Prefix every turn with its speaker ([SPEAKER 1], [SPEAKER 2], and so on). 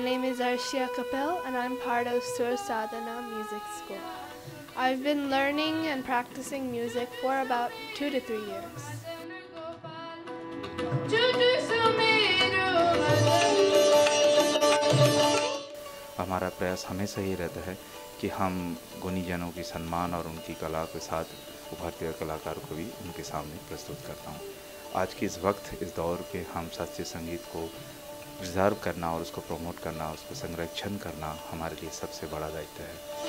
[SPEAKER 1] Ashia Kapil and I'm part of Sur Sadhana Music School. I've been learning and practicing music for about two to three years.
[SPEAKER 2] हमारा प्रयास हमेशा ये रहता है कि हम गुनीजनों की सम्मान और उनकी कला के साथ उभरते हुए कलाकारों को भी उनके सामने प्रस्तुत करता हूँ आज के इस वक्त इस दौर पे हम शास्त्रीय संगीत को प्रिजर्व करना और उसको प्रमोट करना, उसको संरक्षण करना हमारे लिए सबसे बड़ा दायित्व है।